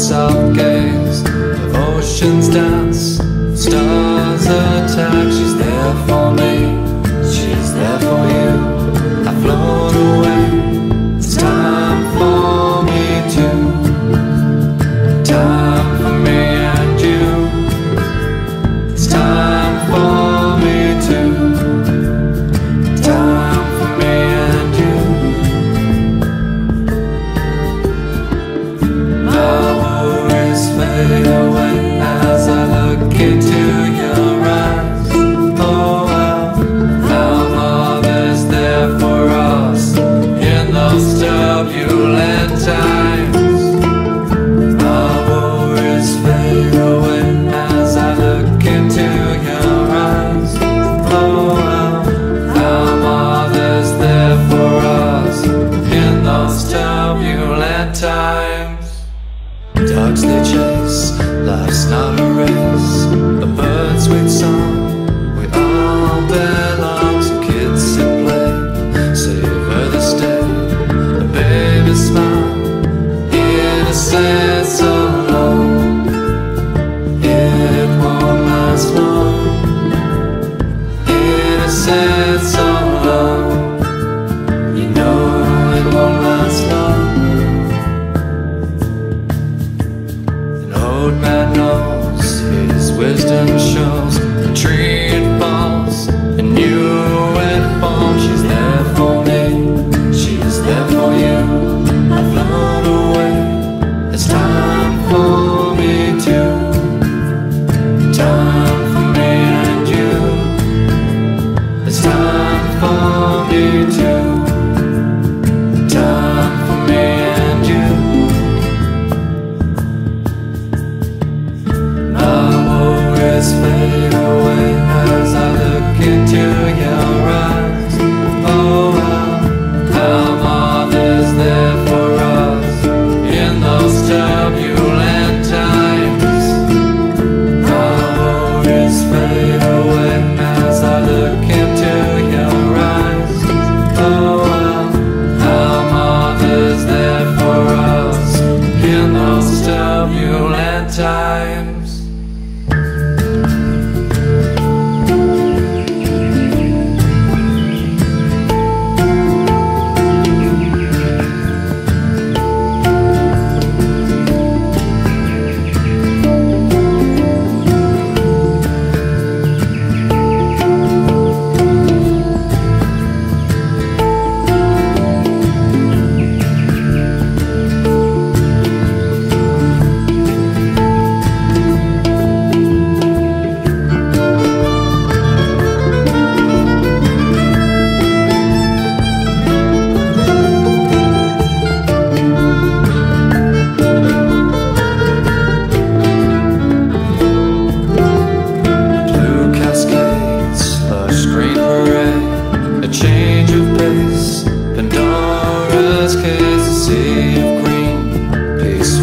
dance of gaze, of ocean's dance, stars attack, she's there for me.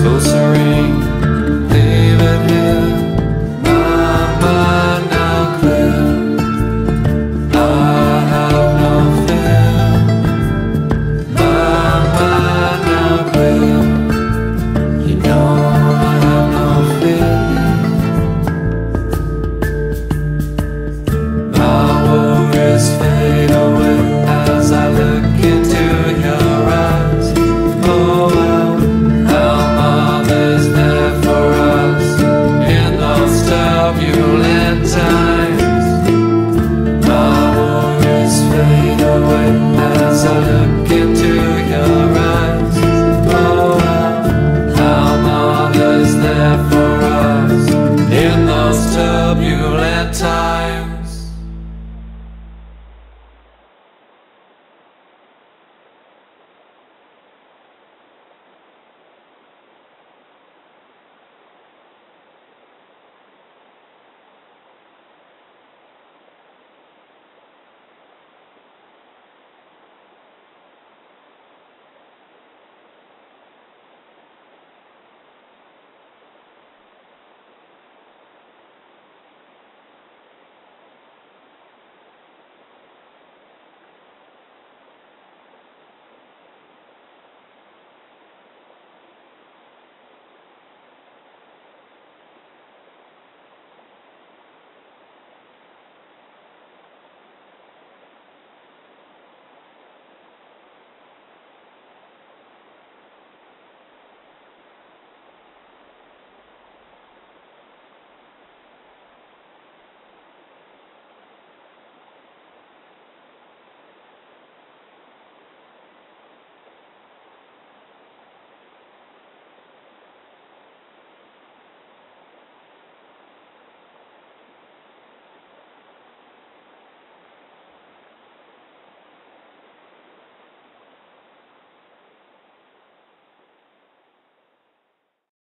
closer.